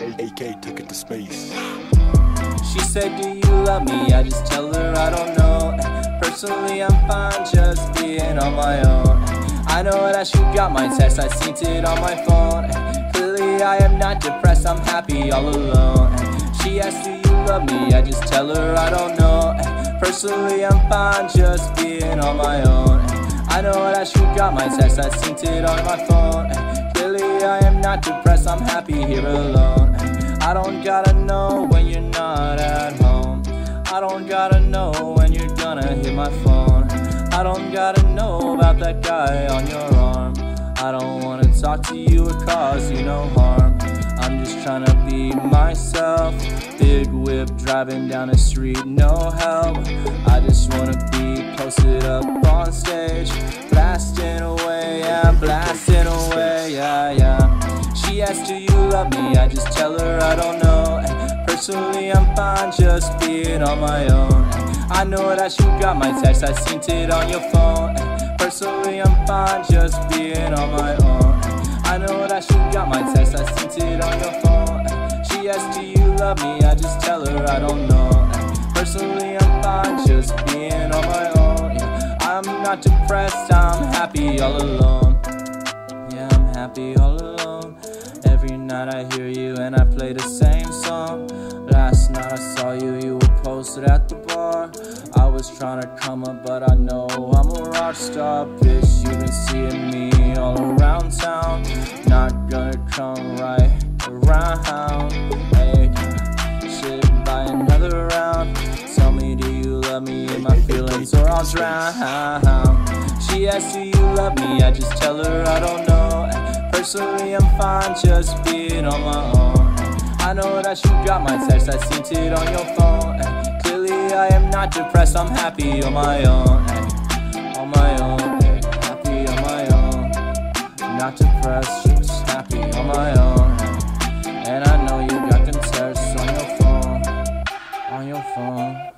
AK took it to space. She said, Do you love me? I just tell her I don't know. Personally, I'm fine just being on my own. I know that you got my text, I seen it on my phone. Clearly, I am not depressed, I'm happy all alone. She asked, Do you love me? I just tell her I don't know. Personally, I'm fine just being on my own. I know that you got my text, I seen it on my phone. I am not depressed, I'm happy here alone. I don't gotta know when you're not at home. I don't gotta know when you're gonna hit my phone. I don't gotta know about that guy on your arm. I don't wanna talk to you or cause you no harm. I'm just trying to be myself. Big whip driving down the street, no help. I just wanna be posted up on stage, blasting away, yeah, blasting away, Do you love me? I just tell her I don't know. And Personally, I'm fine just being on my own. I know that you got my text, I seen it on your phone. Personally, I'm fine just being on my own. I know that you got my text, I seen it on your phone. She asked, Do you love me? I just tell her I don't know. Personally, I'm fine just being on my own. Yeah, I'm not depressed, I'm happy all alone. Yeah, I'm happy all alone. Night I hear you and I play the same song. Last night I saw you, you were posted at the bar. I was trying to come up, but I know I'm a rock star, bitch. You've been seeing me all around town. Not gonna come right around. Hey, shit, buy another round. Tell me, do you love me my feelings or I'll drown? She asked, Do you love me? I just tell her I don't know. Personally, I'm fine just being on my own. I know that you got my text, I seen it on your phone. Clearly, I am not depressed, I'm happy on my own. On my own, happy on my own. Not depressed, just happy on my own. And I know you got them texts on your phone, on your phone.